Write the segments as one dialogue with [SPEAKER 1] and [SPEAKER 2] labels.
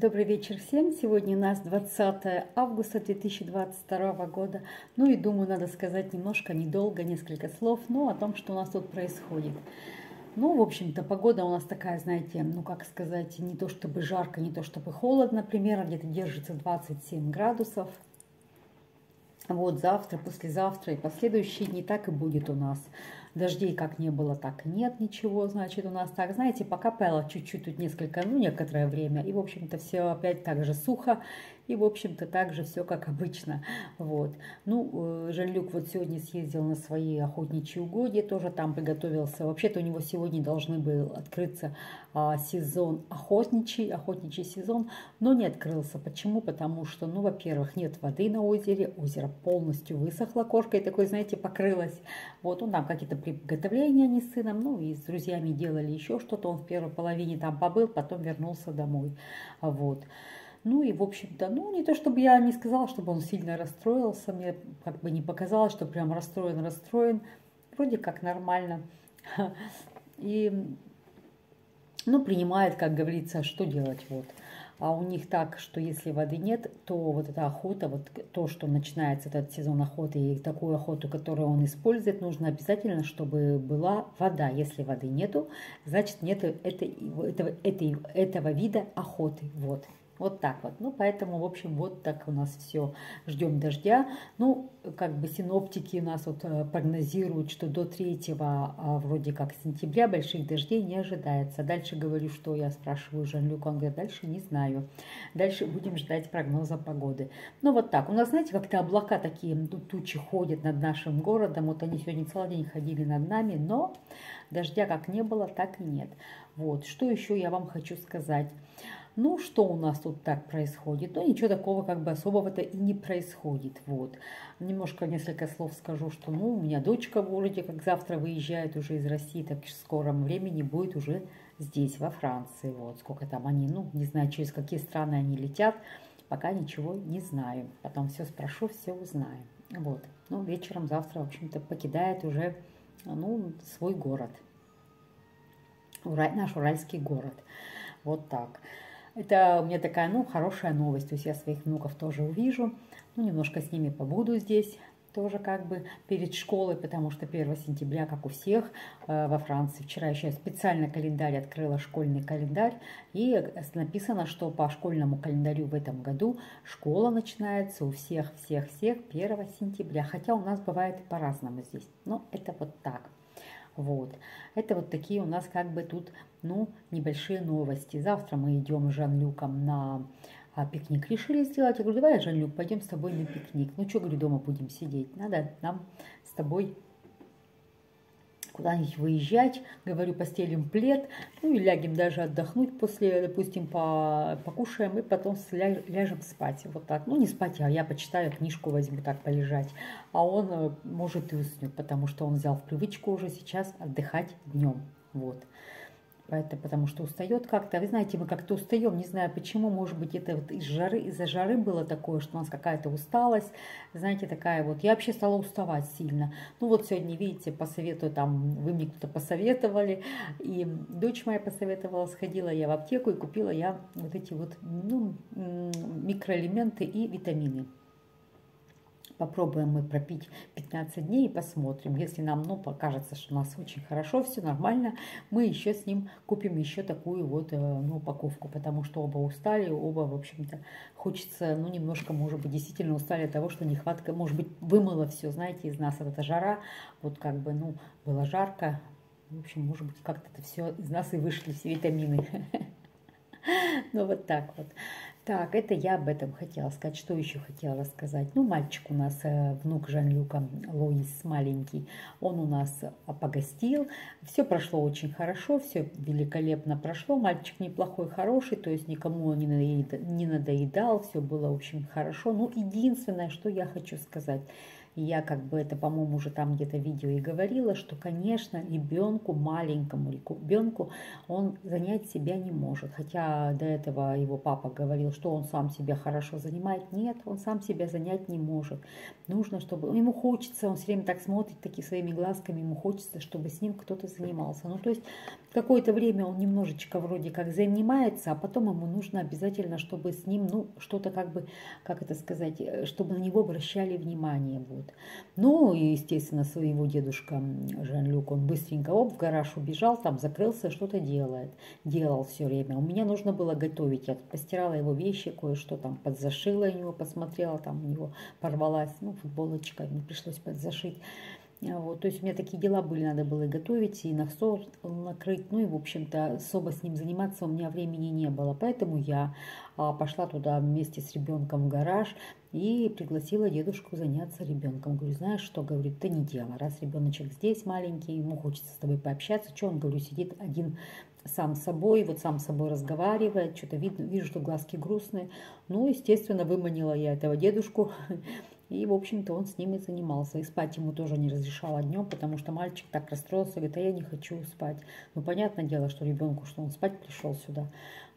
[SPEAKER 1] Добрый вечер всем. Сегодня у нас 20 августа 2022 года. Ну и думаю, надо сказать немножко, недолго, несколько слов, но о том, что у нас тут происходит. Ну, в общем-то, погода у нас такая, знаете, ну, как сказать, не то чтобы жарко, не то чтобы холодно, примерно где-то держится 27 градусов. Вот завтра, послезавтра и последующие дни так и будет у нас. Дождей как не было, так нет ничего, значит, у нас так, знаете, покапало чуть-чуть тут несколько, ну, некоторое время, и, в общем-то, все опять так же сухо, и, в общем-то, так же все как обычно. Вот. Ну, э, Жан-Люк вот сегодня съездил на свои охотничьи угодья, тоже там приготовился. Вообще-то у него сегодня должны был открыться а, сезон охотничий, охотничий сезон, но не открылся. Почему? Потому что, ну, во-первых, нет воды на озере, озеро полностью высохло, кошкой такой, знаете, покрылось. Вот он там какие-то приготовления они с сыном, ну, и с друзьями делали еще что-то. Он в первой половине там побыл, потом вернулся домой. Вот. Ну и, в общем-то, ну, не то чтобы я не сказала, чтобы он сильно расстроился, мне как бы не показалось, что прям расстроен-расстроен, вроде как нормально. И, ну, принимает, как говорится, что делать, вот. А у них так, что если воды нет, то вот эта охота, вот то, что начинается этот сезон охоты и такую охоту, которую он использует, нужно обязательно, чтобы была вода. Если воды нету, значит нет этой, этого, этого вида охоты. Вот. Вот так вот. Ну, поэтому, в общем, вот так у нас все. Ждем дождя. Ну, как бы синоптики у нас вот э, прогнозируют, что до 3 а, вроде как сентября больших дождей не ожидается. Дальше говорю, что я спрашиваю Жан-Люк, он говорит, дальше не знаю. Дальше будем ждать прогноза погоды. Ну, вот так. У нас, знаете, как-то облака такие, тучи ходят над нашим городом. Вот они сегодня целый день ходили над нами, но дождя как не было, так и нет. Вот. Что еще я вам хочу сказать? Ну, что у нас тут так происходит? Ну, ничего такого как бы особого-то и не происходит. Вот. Немножко несколько слов скажу, что, ну, у меня дочка вроде как завтра выезжает уже из России, так в скором времени будет уже здесь, во Франции. Вот, сколько там они, ну, не знаю, через какие страны они летят, пока ничего не знаю. Потом все спрошу, все узнаю. Вот. Ну, вечером завтра, в общем-то, покидает уже, ну, свой город. Ураль, наш уральский город. Вот так. Это у меня такая, ну, хорошая новость. То есть я своих внуков тоже увижу. Ну, немножко с ними побуду здесь тоже как бы перед школой, потому что 1 сентября, как у всех э, во Франции, вчера еще специально календарь открыла, школьный календарь, и написано, что по школьному календарю в этом году школа начинается у всех-всех-всех 1 сентября, хотя у нас бывает по-разному здесь, но это вот так. Вот. Это вот такие у нас как бы тут, ну, небольшие новости. Завтра мы идем с Жан-Люком на а, пикник. Решили сделать. Я говорю, давай, Жан-Люк, пойдем с тобой на пикник. Ну, что, говорю, дома будем сидеть. Надо нам с тобой куда-нибудь выезжать, говорю, постелим плед, ну и лягем даже отдохнуть после, допустим, по, покушаем и потом ля, ляжем спать. Вот так. Ну, не спать, а я почитаю, книжку возьму так полежать. А он э, может и уснет, потому что он взял в привычку уже сейчас отдыхать днем. Вот. Это потому что устает как-то. Вы знаете, мы как-то устаем, не знаю почему, может быть, это вот из жары, из-за жары было такое, что у нас какая-то усталость, знаете, такая вот. Я вообще стала уставать сильно. Ну вот сегодня, видите, по совету там, вы мне кто-то посоветовали, и дочь моя посоветовала, сходила я в аптеку и купила я вот эти вот ну, микроэлементы и витамины. Попробуем мы пропить 15 дней и посмотрим. Если нам ну, покажется, что у нас очень хорошо, все нормально, мы еще с ним купим еще такую вот э, ну, упаковку, потому что оба устали, оба, в общем-то, хочется, ну, немножко, может быть, действительно устали от того, что нехватка, может быть, вымыло все, знаете, из нас эта жара, вот как бы, ну, было жарко, в общем, может быть, как-то это все из нас и вышли, все витамины. Ну, вот так вот. Так, это я об этом хотела сказать. Что еще хотела рассказать? Ну, мальчик у нас, э, внук Жан-Люка, Лоис маленький, он у нас погостил. Все прошло очень хорошо, все великолепно прошло. Мальчик неплохой, хороший, то есть никому он не надоедал, все было, общем, хорошо. Ну, единственное, что я хочу сказать – Я как бы это, по-моему, уже там где-то видео и говорила, что, конечно, ребенку, маленькому ребенку, он занять себя не может. Хотя до этого его папа говорил, что он сам себя хорошо занимает. Нет, он сам себя занять не может. Нужно, чтобы... Ему хочется, он все время так смотрит, такими своими глазками, ему хочется, чтобы с ним кто-то занимался. Ну, то есть какое-то время он немножечко вроде как занимается, а потом ему нужно обязательно, чтобы с ним, ну, что-то как бы, как это сказать, э, чтобы на него обращали внимание. Вот. Ну, и, естественно, своего дедушка Жан-Люк, он быстренько оп, в гараж убежал, там закрылся, что-то делает. Делал все время. У меня нужно было готовить. Я постирала его вещи, кое-что там подзашила у него, посмотрела, там у него порвалась, ну, футболочка, мне пришлось подзашить. Вот, то есть у меня такие дела были, надо было и готовить, и на стол накрыть, ну и, в общем-то, особо с ним заниматься у меня времени не было. Поэтому я а, пошла туда вместе с ребенком в гараж и пригласила дедушку заняться ребенком. Говорю, знаешь что, говорит, это не дело. Раз ребеночек здесь маленький, ему хочется с тобой пообщаться, что он, говорю, сидит один сам собой, вот сам с собой разговаривает, что-то видно, вижу, что глазки грустные. Ну, естественно, выманила я этого дедушку и, в общем-то, он с ним и занимался. И спать ему тоже не разрешала днем, потому что мальчик так расстроился, говорит, а я не хочу спать. Ну, понятное дело, что ребенку, что он спать пришел сюда.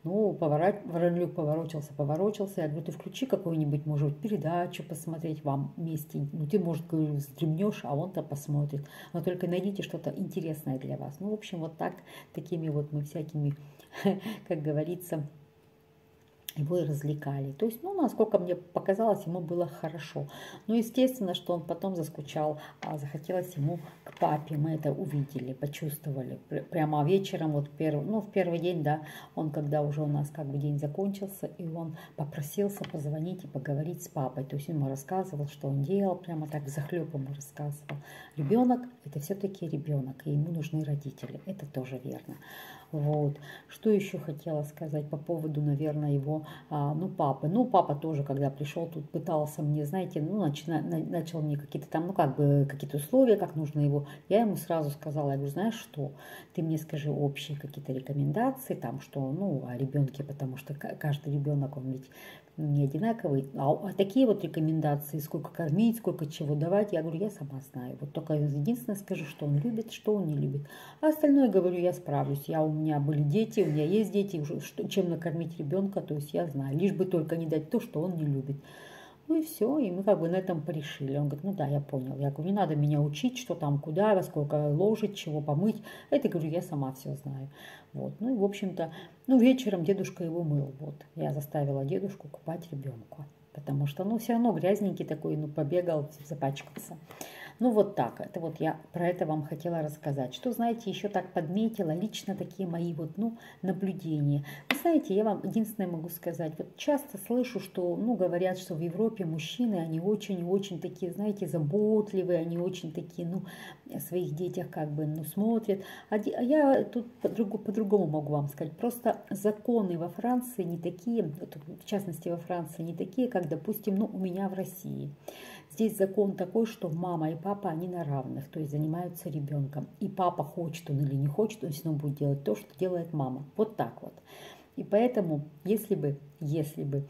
[SPEAKER 1] Ну, поворот, Воронлюк поворочился, поворочился. Я говорю, ты включи какую-нибудь, может быть, передачу посмотреть вам вместе. Ну, ты, может, говорю, стремнешь, а он-то посмотрит. Но только найдите что-то интересное для вас. Ну, в общем, вот так, такими вот мы всякими, как говорится, его и развлекали. То есть, ну, насколько мне показалось, ему было хорошо. Ну, естественно, что он потом заскучал, а захотелось ему к папе. Мы это увидели, почувствовали. Прямо вечером, вот первый, ну, в первый день, да, он, когда уже у нас как бы день закончился, и он попросился позвонить и поговорить с папой. То есть, ему рассказывал, что он делал, прямо так захлеб ему рассказывал. Ребенок – это все-таки ребенок, и ему нужны родители. Это тоже верно. Вот. Что еще хотела сказать по поводу, наверное, его, а, ну, папы. Ну, папа тоже, когда пришел, тут пытался мне, знаете, ну, начина, начал мне какие-то там, ну, как бы, какие-то условия, как нужно его. Я ему сразу сказала, я говорю, знаешь что, ты мне скажи общие какие-то рекомендации, там, что, ну, о ребенке, потому что каждый ребенок, он ведь не одинаковый. А, а такие вот рекомендации, сколько кормить, сколько чего давать, я говорю, я сама знаю. Вот только единственное скажу, что он любит, что он не любит. А остальное, говорю, я справлюсь. Я, у меня были дети, у меня есть дети, уже, что, чем накормить ребенка, то есть я знаю. Лишь бы только не дать то, что он не любит. Ну и все, и мы как бы на этом порешили. Он говорит, ну да, я понял. Я говорю, не надо меня учить, что там, куда, во сколько ложить, чего помыть. Это, говорю, я сама все знаю. Вот. Ну и, в общем-то, ну вечером дедушка его мыл. Вот. Я заставила дедушку купать ребенка. Потому что, ну, все равно грязненький такой, ну, побегал, запачкался. Ну вот так, это вот я про это вам хотела рассказать. Что, знаете, еще так подметила, лично такие мои вот, ну, наблюдения. Вы знаете, я вам единственное могу сказать, вот часто слышу, что, ну, говорят, что в Европе мужчины, они очень-очень такие, знаете, заботливые, они очень такие, ну, о своих детях как бы, ну, смотрят. А, я тут по-другому могу вам сказать. Просто законы во Франции не такие, в частности во Франции, не такие, как, допустим, ну, у меня в России. Здесь закон такой, что мама и папа, они на равных, то есть занимаются ребенком. И папа хочет он или не хочет, он все равно будет делать то, что делает мама. Вот так вот. И поэтому, если бы, если бы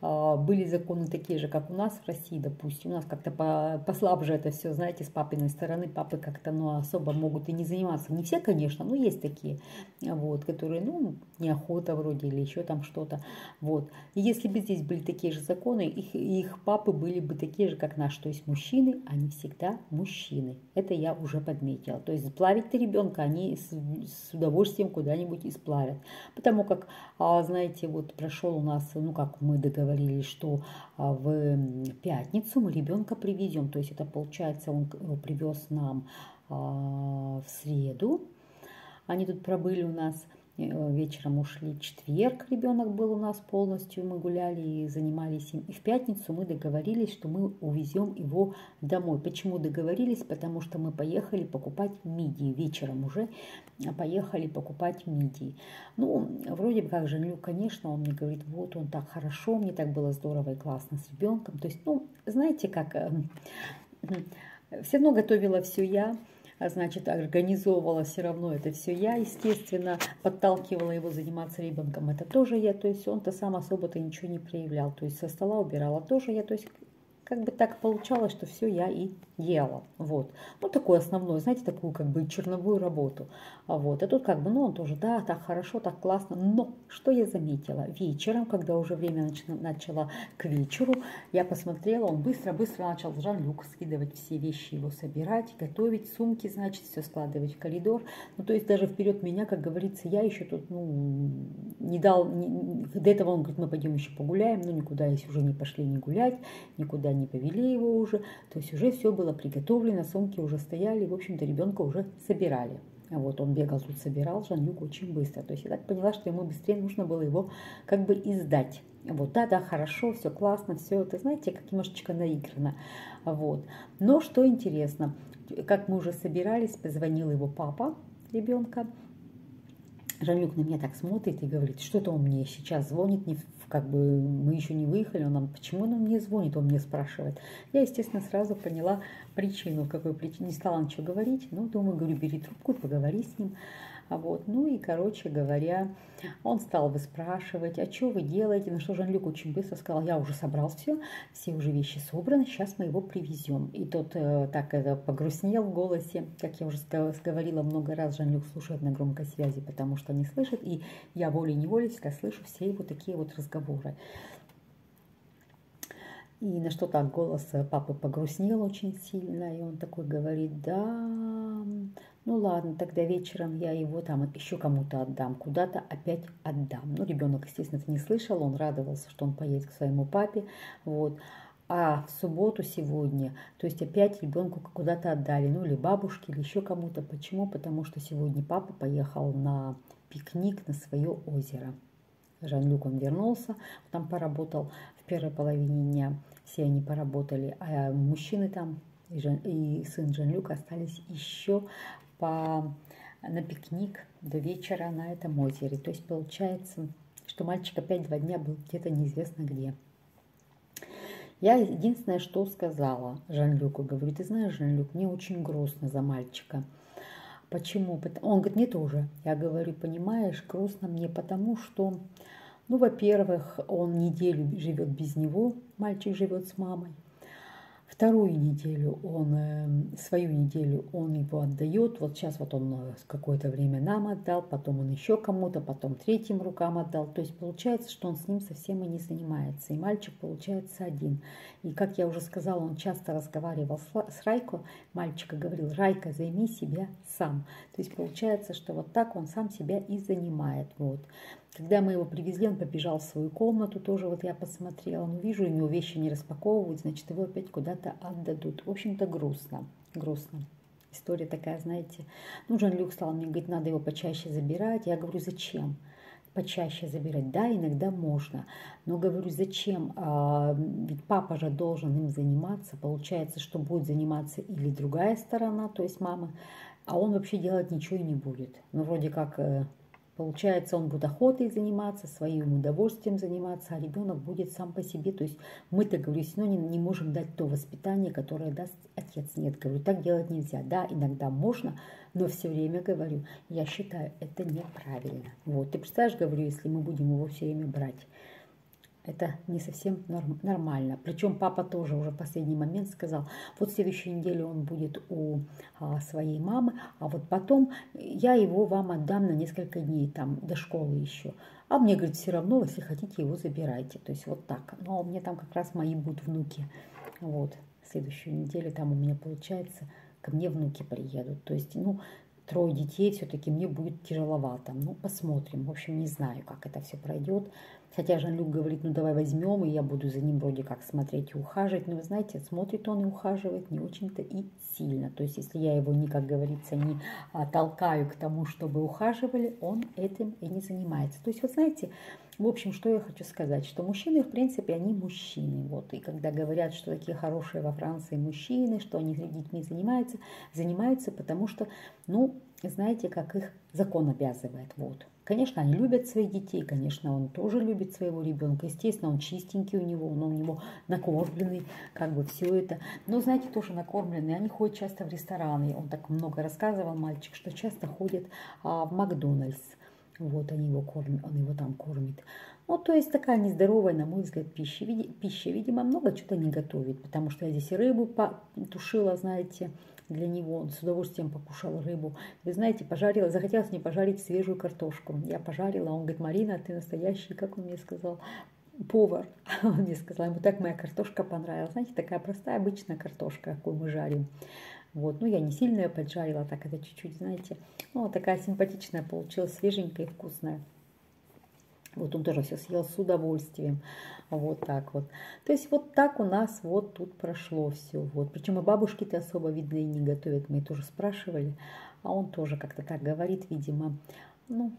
[SPEAKER 1] были законы такие же, как у нас в России, допустим. У нас как-то по, послабже это все, знаете, с папиной стороны. Папы как-то ну, особо могут и не заниматься. Не все, конечно, но есть такие, вот, которые, ну, неохота вроде или еще там что-то. Вот. И если бы здесь были такие же законы, их, их папы были бы такие же, как наши. То есть мужчины, они всегда мужчины. Это я уже подметила. То есть сплавить ребенка они с, с удовольствием куда-нибудь исплавят. Потому как, а, знаете, вот прошел у нас, ну, как мы договорились, договорились, что а, в пятницу мы ребенка привезем. То есть это получается, он привез нам а, в среду. Они тут пробыли у нас – Э, вечером ушли. Четверг ребенок был у нас полностью, мы гуляли и занимались им. И в пятницу мы договорились, что мы увезем его домой. Почему договорились? Потому что мы поехали покупать мидии. Вечером уже поехали покупать мидии. Ну, вроде бы как же, конечно, он мне говорит, вот он так хорошо, мне так было здорово и классно с ребенком. То есть, ну, знаете, как эм, все равно готовила все я значит, организовывала все равно это все я, естественно, подталкивала его заниматься ребенком, это тоже я, то есть он-то сам особо-то ничего не проявлял, то есть со стола убирала тоже я, то есть как бы так получалось, что все я и делала. Вот. Ну, такое основное, знаете, такую как бы черновую работу. А вот. И тут как бы, ну, он тоже, да, так хорошо, так классно. Но что я заметила? Вечером, когда уже время начало, к вечеру, я посмотрела, он быстро-быстро начал Жан-Люк скидывать все вещи его собирать, готовить, сумки, значит, все складывать в коридор. Ну, то есть даже вперед меня, как говорится, я еще тут, ну, не дал, не, до этого он говорит, мы пойдем еще погуляем, но никуда если уже не пошли не гулять, никуда не повели его уже. То есть уже все было приготовлено, сумки уже стояли, в общем-то ребенка уже собирали. Вот он бегал тут, собирал Жан-Люк очень быстро. То есть я так поняла, что ему быстрее нужно было его как бы издать. Вот, да, да, хорошо, все классно, все это, знаете, как немножечко наиграно. Вот. Но что интересно, как мы уже собирались, позвонил его папа ребенка, Жанюк на меня так смотрит и говорит, что-то он мне сейчас звонит, не, как бы мы еще не выехали, он нам, почему он мне звонит, он мне спрашивает. Я, естественно, сразу поняла причину, какой причине, не стала ничего говорить, ну, думаю, говорю, бери трубку, поговори с ним. А вот, ну и, короче говоря, он стал выспрашивать, а что вы делаете? На что Жан-Люк очень быстро сказал, я уже собрал все, все уже вещи собраны, сейчас мы его привезем. И тот э, так это погрустнел в голосе, как я уже говорила много раз, Жан-Люк слушает на громкой связи, потому что не слышит, и я волей-неволей всегда слышу все его такие вот разговоры. И на что так голос папы погрустнел очень сильно, и он такой говорит, да, ну ладно, тогда вечером я его там еще кому-то отдам, куда-то опять отдам. Ну, ребенок, естественно, это не слышал, он радовался, что он поедет к своему папе, вот. А в субботу сегодня, то есть опять ребенку куда-то отдали, ну или бабушке, или еще кому-то. Почему? Потому что сегодня папа поехал на пикник на свое озеро. Жан-Люк он вернулся, там поработал в первой половине дня, все они поработали, а мужчины там и, Жан, и сын Жан-Люка остались еще по, на пикник до вечера на этом озере. То есть получается, что мальчик опять два дня был где-то неизвестно где. Я единственное, что сказала Жан-Люку, говорю, ты знаешь, Жан-Люк, мне очень грустно за мальчика. Почему? Он говорит, мне тоже. Я говорю, понимаешь, грустно мне потому, что, ну, во-первых, он неделю живет без него, мальчик живет с мамой. Вторую неделю он, эм, свою неделю он его отдает. Вот сейчас вот он э, какое-то время нам отдал, потом он еще кому-то, потом третьим рукам отдал. То есть получается, что он с ним совсем и не занимается. И мальчик получается один. И как я уже сказала, он часто разговаривал с Райко. Мальчика говорил, Райка, займи себя сам. То есть получается, что вот так он сам себя и занимает. Вот. Когда мы его привезли, он побежал в свою комнату, тоже вот я посмотрела, ну вижу, у него вещи не распаковывают, значит его опять куда-то отдадут. В общем-то грустно, грустно. История такая, знаете. Ну, Жан-Люк стал мне говорить, надо его почаще забирать. Я говорю, зачем? почаще забирать. Да, иногда можно, но говорю, зачем? А, ведь папа же должен им заниматься. Получается, что будет заниматься или другая сторона, то есть мама, а он вообще делать ничего и не будет. Ну, вроде как э, Получается, он будет охотой заниматься, своим удовольствием заниматься, а ребенок будет сам по себе. То есть мы-то, говорю, все не, не можем дать то воспитание, которое даст отец. Нет, говорю, так делать нельзя. Да, иногда можно, но все время говорю, я считаю, это неправильно. Вот, ты представляешь, говорю, если мы будем его все время брать это не совсем норм, нормально. Причем папа тоже уже в последний момент сказал, вот следующую неделю он будет у а, своей мамы, а вот потом я его вам отдам на несколько дней, там, до школы еще. А мне, говорит, все равно, если хотите, его забирайте. То есть вот так. Но у меня там как раз мои будут внуки. Вот, следующую неделю там у меня получается, ко мне внуки приедут. То есть, ну, трое детей, все-таки мне будет тяжеловато. Ну, посмотрим. В общем, не знаю, как это все пройдет. Хотя Жан-Люк говорит, ну давай возьмем, и я буду за ним вроде как смотреть и ухаживать. Но вы знаете, смотрит он и ухаживает не очень-то и сильно. То есть, если я его не, как говорится, не а, толкаю к тому, чтобы ухаживали, он этим и не занимается. То есть, вот знаете, в общем, что я хочу сказать, что мужчины, в принципе, они мужчины. Вот. И когда говорят, что такие хорошие во Франции мужчины, что они детьми занимаются, занимаются, потому что, ну, знаете, как их закон обязывает. Вот. Конечно, они любят своих детей, конечно, он тоже любит своего ребенка. Естественно, он чистенький у него, он у него накормленный, как бы все это. Но, знаете, тоже накормленный. Они ходят часто в рестораны. Он так много рассказывал, мальчик, что часто ходят а, в Макдональдс Вот они его кормят, он его там кормит. Ну, то есть такая нездоровая, на мой взгляд, пища. Пища, видимо, много что-то не готовит, потому что я здесь и рыбу тушила, знаете, для него. Он с удовольствием покушал рыбу. Вы знаете, пожарила, захотелось мне пожарить свежую картошку. Я пожарила, он говорит, Марина, ты настоящий, как он мне сказал, повар. Он мне сказал, ему так моя картошка понравилась. Знаете, такая простая, обычная картошка, какую мы жарим. Вот, ну я не сильно ее поджарила, так это чуть-чуть, знаете. Ну, такая симпатичная получилась, свеженькая и вкусная. Вот он тоже все съел с удовольствием. Вот так вот. То есть вот так у нас вот тут прошло все. Вот. Причем и бабушки-то особо, видно, и не готовят. Мы тоже спрашивали. А он тоже как-то так говорит, видимо. Ну,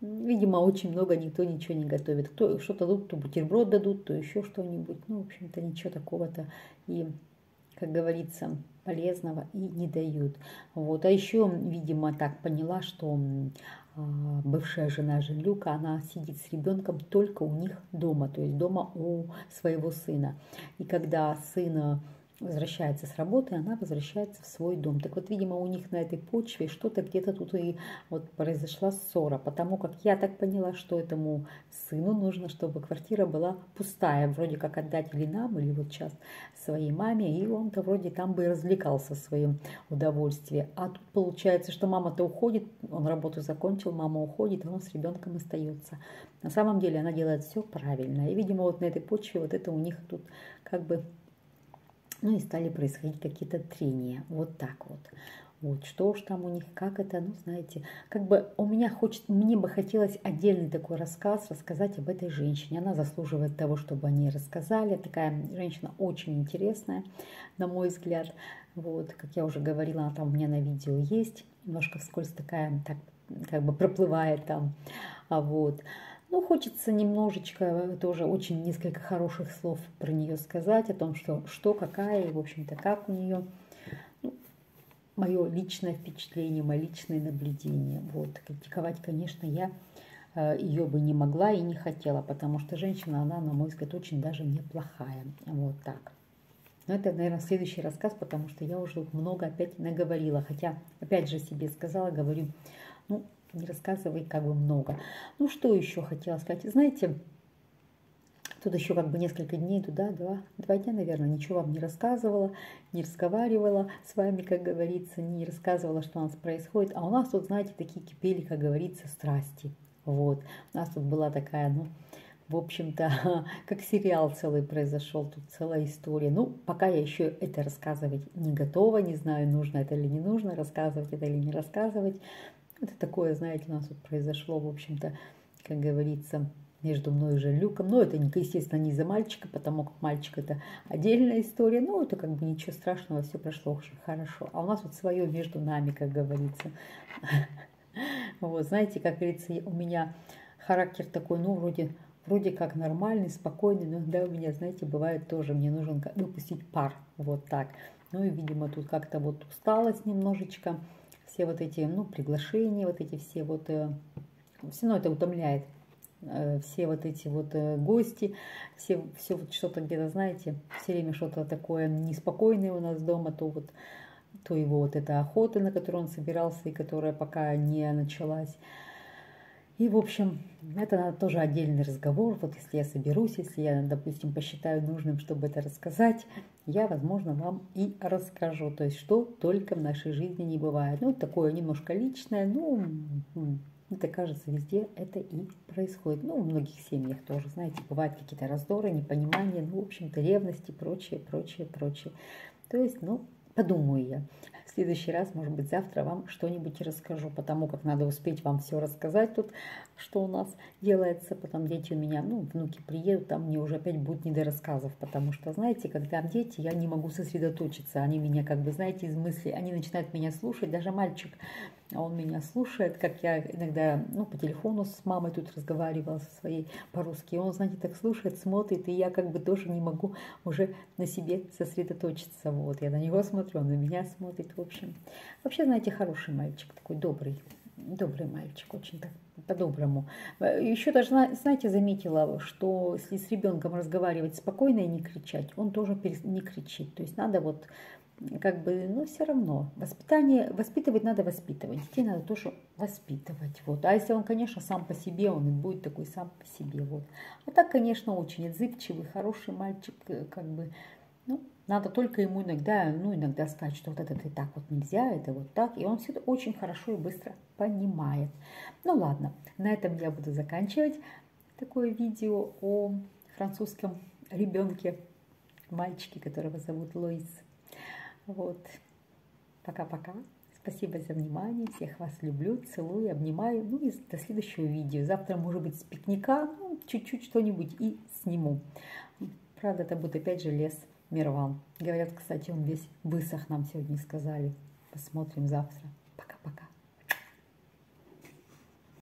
[SPEAKER 1] видимо, очень много никто ничего не готовит. Кто что-то дадут, то бутерброд дадут, то еще что-нибудь. Ну, в общем-то, ничего такого-то и, как говорится, полезного и не дают. Вот. А еще, видимо, так поняла, что бывшая жена Жильюка, она сидит с ребенком только у них дома, то есть дома у своего сына. И когда сына возвращается с работы, она возвращается в свой дом. Так вот, видимо, у них на этой почве что-то где-то тут и вот произошла ссора, потому как я так поняла, что этому сыну нужно, чтобы квартира была пустая, вроде как отдать или нам, или вот сейчас своей маме, и он-то вроде там бы и развлекался в своем удовольствии. А тут получается, что мама-то уходит, он работу закончил, мама уходит, а он с ребенком остается. На самом деле она делает все правильно. И, видимо, вот на этой почве вот это у них тут как бы ну и стали происходить какие-то трения. Вот так вот. Вот что уж там у них, как это, ну знаете, как бы у меня хочет, мне бы хотелось отдельный такой рассказ рассказать об этой женщине. Она заслуживает того, чтобы о ней рассказали. Такая женщина очень интересная, на мой взгляд. Вот, как я уже говорила, она там у меня на видео есть. Немножко вскользь такая, так как бы проплывает там. А вот. Ну, хочется немножечко тоже очень несколько хороших слов про нее сказать, о том, что, что какая и, в общем-то, как у нее. Ну, мое личное впечатление, мое личное наблюдение. Вот, критиковать, конечно, я э, ее бы не могла и не хотела, потому что женщина, она, на мой взгляд, очень даже неплохая. Вот так. Но это, наверное, следующий рассказ, потому что я уже много опять наговорила. Хотя, опять же, себе сказала, говорю, ну, не рассказывай как бы много. Ну, что еще хотела сказать? Знаете, тут еще как бы несколько дней, туда, два, два дня, наверное, ничего вам не рассказывала, не разговаривала с вами, как говорится, не рассказывала, что у нас происходит. А у нас тут, знаете, такие кипели, как говорится, страсти. Вот. У нас тут была такая, ну, в общем-то, как сериал целый произошел, тут целая история. Ну, пока я еще это рассказывать не готова, не знаю, нужно это или не нужно, рассказывать это или не рассказывать. Это такое, знаете, у нас тут произошло, в общем-то, как говорится, между мной и Жан-Люком. Но это, естественно, не из-за мальчика, потому как мальчик это отдельная история. Ну, это как бы ничего страшного, все прошло очень хорошо. А у нас вот свое между нами, как говорится. Вот, знаете, как говорится, у меня характер такой, ну, вроде, вроде как нормальный, спокойный, но иногда у меня, знаете, бывает тоже, мне нужен выпустить пар, вот так. Ну и, видимо, тут как-то вот усталость немножечко все вот эти, ну, приглашения, вот эти все вот, э, все равно это утомляет, э, все вот эти вот э, гости, все, все вот что-то где-то, знаете, все время что-то такое неспокойное у нас дома, то вот, то его вот эта охота, на которую он собирался и которая пока не началась, и, в общем, это тоже отдельный разговор. Вот если я соберусь, если я, допустим, посчитаю нужным, чтобы это рассказать, я, возможно, вам и расскажу. То есть, что только в нашей жизни не бывает. Ну, такое немножко личное, ну, это кажется, везде это и происходит. Ну, в многих семьях тоже, знаете, бывают какие-то раздоры, непонимания, ну, в общем-то, ревности, прочее, прочее, прочее. То есть, ну, подумаю я следующий раз, может быть, завтра вам что-нибудь расскажу, потому как надо успеть вам все рассказать тут, что у нас делается. Потом дети у меня, ну, внуки приедут, там мне уже опять будет не до рассказов, потому что, знаете, когда дети, я не могу сосредоточиться. Они меня, как бы, знаете, из мысли, они начинают меня слушать, даже мальчик он меня слушает, как я иногда ну, по телефону с мамой тут разговаривала со своей по-русски. Он, знаете, так слушает, смотрит, и я как бы тоже не могу уже на себе сосредоточиться. Вот, я на него смотрю, он на меня смотрит, в общем. Вообще, знаете, хороший мальчик, такой добрый, добрый мальчик, очень так по-доброму. Еще даже, знаете, заметила, что если с ребенком разговаривать спокойно и не кричать, он тоже не кричит. То есть надо вот как бы, ну, все равно. Воспитание, воспитывать надо воспитывать. Детей надо тоже воспитывать. Вот. А если он, конечно, сам по себе, он и будет такой сам по себе. Вот. А так, конечно, очень отзывчивый, хороший мальчик, э, как бы, ну, надо только ему иногда, ну, иногда сказать, что вот это и так вот нельзя, это вот так. И он все это очень хорошо и быстро понимает. Ну, ладно, на этом я буду заканчивать такое видео о французском ребенке, мальчике, которого зовут Луис. Вот. Пока-пока. Спасибо за внимание. Всех вас люблю, целую, обнимаю. Ну и до следующего видео. Завтра, может быть, с пикника, ну, чуть-чуть что-нибудь и сниму. Правда, это будет опять же лес Мирван. Говорят, кстати, он весь высох, нам сегодня сказали. Посмотрим завтра.